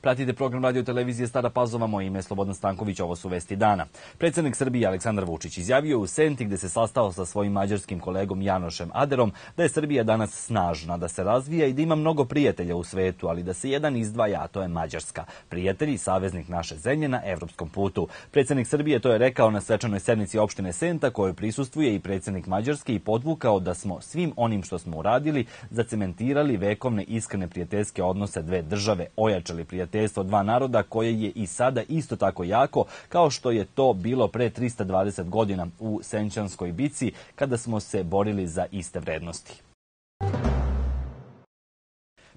Pratite program radio televizije Stara Pazova, moje ime je Slobodan Stanković, ovo su vesti dana. Predsednik Srbije Aleksandar Vučić izjavio u Senti gde se sastao sa svojim mađarskim kolegom Janošem Aderom da je Srbija danas snažna, da se razvija i da ima mnogo prijatelja u svetu, ali da se jedan izdvaja, a to je Mađarska. Prijatelj i saveznik naše zemlje na evropskom putu. Predsednik Srbije to je rekao na svečanoj sednici opštine Senta kojoj prisustuje i predsednik Mađarske i podvukao da smo svim onim što smo uradili zacementirali vekovne iskrene prijateljske odnose dve države, ojačali prijateljstvo dva naroda koje je i sada isto tako jako kao što je to bilo pre 320 godina u Senčanskoj bici kada smo se borili za iste vrednosti.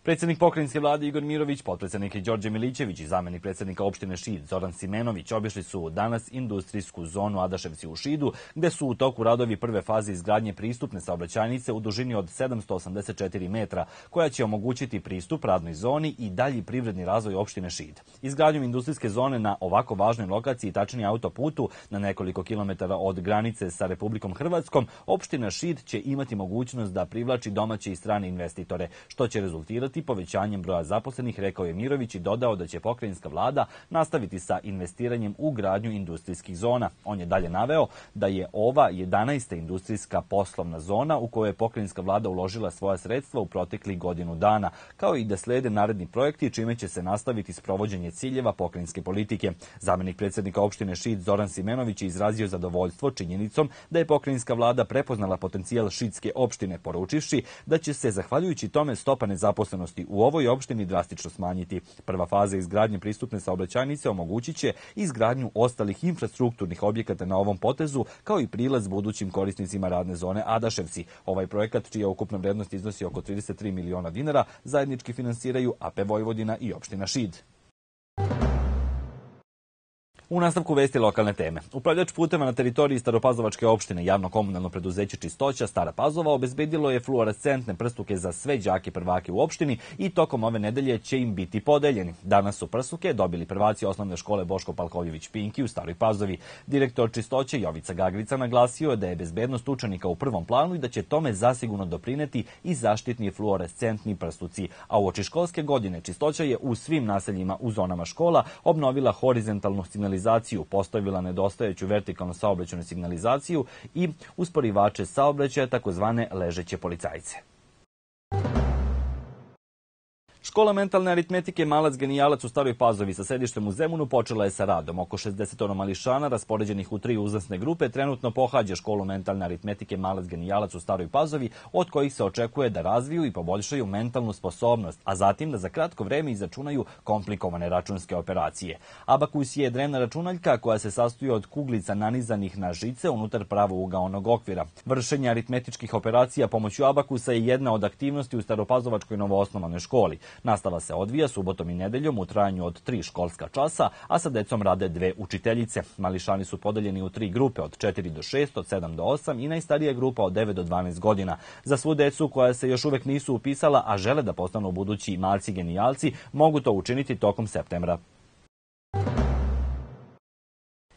Predsednik pokrajinske vlade Igor Mirović, potpredsednik Đorđe Milićević i zamenik predsednika opštine Šid Zoran Simenović obišli su danas industrijsku zonu Adaševci u Šidu, gde su u toku radovi prve faze izgradnje pristupne saobraćajnice u dužini od 784 metra, koja će omogućiti pristup radnoj zoni i dalji privredni razvoj opštine Šid. Izgradnjom industrijske zone na ovako važnoj lokaciji, tačnije autoputu, na nekoliko kilometara od granice sa Republikom Hrvatskom, opština Šid će imati mogućnost da privlači domaće i strane investitore, što će rezultirati rezultirati povećanjem broja zaposlenih, rekao je Mirović i dodao da će pokrajinska vlada nastaviti sa investiranjem u gradnju industrijskih zona. On je dalje naveo da je ova 11. industrijska poslovna zona u kojoj je pokrajinska vlada uložila svoja sredstva u proteklih godinu dana, kao i da slede naredni projekti čime će se nastaviti sprovođenje ciljeva pokrajinske politike. Zamenik predsednika opštine Šid Zoran Simenović je izrazio zadovoljstvo činjenicom da je pokrajinska vlada prepoznala potencijal Šidske opštine, poručivši da će se, zahvaljujući tome, stopa nezaposlenosti zaposlenosti u ovoj opštini drastično smanjiti. Prva faza izgradnje pristupne saobraćajnice omogućit će izgradnju ostalih infrastrukturnih objekata na ovom potezu, kao i prilaz budućim korisnicima radne zone Adaševci. Ovaj projekat, čija ukupna vrednost iznosi oko 33 miliona dinara, zajednički finansiraju AP Vojvodina i opština Šid. U nastavku vesti lokalne teme. Upravljač puteva na teritoriji Staropazovačke opštine javno komunalno preduzeće Čistoća Stara Pazova obezbedilo je fluorescentne prstuke za sve đake prvake u opštini i tokom ove nedelje će im biti podeljeni. Danas su prstuke dobili prvaci osnovne škole Boško Palkovljević Pinki u Staroj Pazovi. Direktor Čistoće Jovica Gagrica naglasio je da je bezbednost učenika u prvom planu i da će tome zasigurno doprineti i zaštitni fluorescentni prstuci. A u oči školske godine Čistoća je u svim naseljima u zonama škola obnovila horizontalnu signalizaciju signalizaciju, postavila nedostajeću vertikalnu saobraćenu signalizaciju i usporivače saobraćaja, takozvane ležeće policajce. Škola mentalne aritmetike Malac Genijalac u Staroj Pazovi sa sedištem u Zemunu počela je sa radom. Oko 60 mališana, raspoređenih u tri uzrasne grupe, trenutno pohađa školu mentalne aritmetike Malac Genijalac u Staroj Pazovi, od kojih se očekuje da razviju i poboljšaju mentalnu sposobnost, a zatim da za kratko vreme izračunaju komplikovane računske operacije. Abakus je drevna računaljka koja se sastoji od kuglica nanizanih na žice unutar pravougaonog okvira. Vršenje aritmetičkih operacija pomoću abakusa je jedna od aktivnosti u Staropazovačkoj novoosnovanoj školi. Nastava se odvija subotom i nedeljom u trajanju od tri školska časa, a sa decom rade dve učiteljice. Mališani su podeljeni u tri grupe od 4 do 6, od 7 do 8 i najstarija grupa od 9 do 12 godina. Za svu decu koja se još uvek nisu upisala, a žele da postanu budući malci genijalci, mogu to učiniti tokom septembra.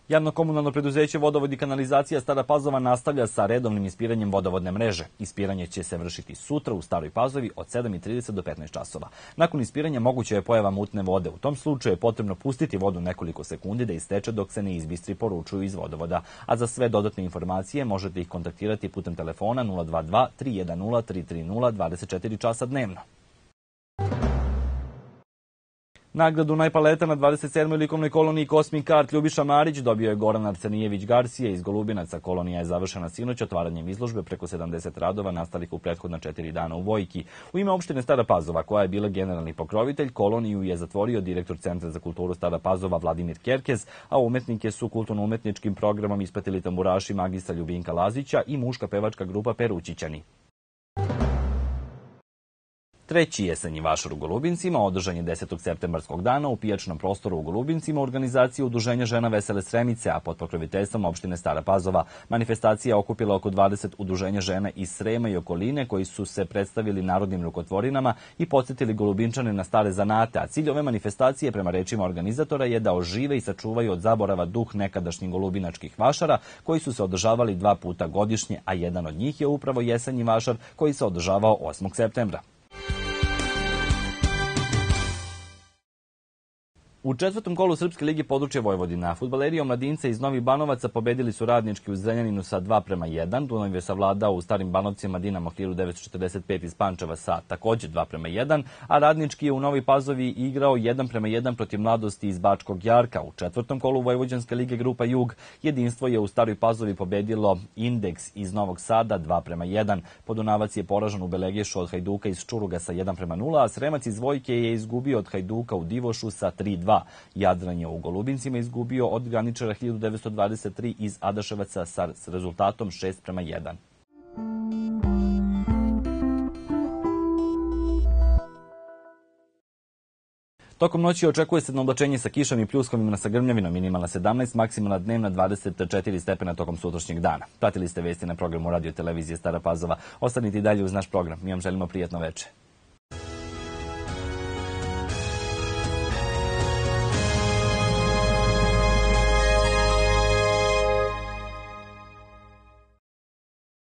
Javno komunalno preduzeće Vodovod i kanalizacija Stara Pazova nastavlja sa redovnim ispiranjem vodovodne mreže. Ispiranje će se vršiti sutra u Staroj Pazovi od 7.30 do 15 časova. Nakon ispiranja moguća je pojava mutne vode. U tom slučaju je potrebno pustiti vodu nekoliko sekundi da isteče dok se ne izbistri poručuju iz vodovoda. A za sve dodatne informacije možete ih kontaktirati putem telefona 022 310 330 24 časa dnevno. Nagradu najpaleta na 27. likovnoj koloniji Kosmi Kart Ljubiša Marić dobio je Goran Arcenijević Garcije iz Golubinaca. Kolonija je završena sinoć otvaranjem izložbe preko 70 radova nastalih u prethodna četiri dana u Vojki. U ime opštine Stara Pazova, koja je bila generalni pokrovitelj, koloniju je zatvorio direktor Centra za kulturu Stara Pazova Vladimir Kerkez, a umetnike su kulturno-umetničkim programom ispratili tamburaši magistra Ljubinka Lazića i muška pevačka grupa Perućićani. Treći jesenji vašar u Golubincima održan je 10. septembarskog dana u pijačnom prostoru u Golubincima organizacije Udruženja žena Vesele Sremice, a pod pokroviteljstvom opštine Stara Pazova. Manifestacija okupila oko 20 udruženja žena iz Srema i okoline koji su se predstavili narodnim rukotvorinama i podsjetili Golubinčane na stare zanate, a cilj ove manifestacije prema rečima organizatora je da ožive i sačuvaju od zaborava duh nekadašnjih golubinačkih vašara koji su se održavali dva puta godišnje, a jedan od njih je upravo jesenji vašar koji se održavao 8. septembra. U četvrtom kolu Srpske ligi područja Vojvodina, futbaleri omladince iz Novih Banovaca pobedili su radnički u Zrenjaninu sa 2 prema 1. Dunav je savladao u Starim Banovcima Dinamo 1945 iz Pančeva sa takođe 2 prema 1, a radnički je u Novi Pazovi igrao 1 prema 1 protiv mladosti iz Bačkog Jarka. U četvrtom kolu Vojvođanske lige Grupa Jug jedinstvo je u Staroj Pazovi pobedilo Indeks iz Novog Sada 2 prema 1. Podunavac je poražen u Belegešu od Hajduka iz Čuruga sa 1 prema 0, a Sremac iz Vojke je izgubio od Hajduka u Divošu sa 3-2. 2. Jadran je u Golubincima izgubio od graničara 1923 iz Adaševaca sa rezultatom 6 prema 1. Tokom noći očekuje se oblačenje sa kišom i pljuskovima sa grmljavinom, minimalna 17, maksimalna dnevna 24 stepena tokom sutrašnjeg dana. Pratili ste vesti na programu radio televizije Stara Pazova. Ostanite i dalje uz naš program. Mi vam želimo prijatno večer.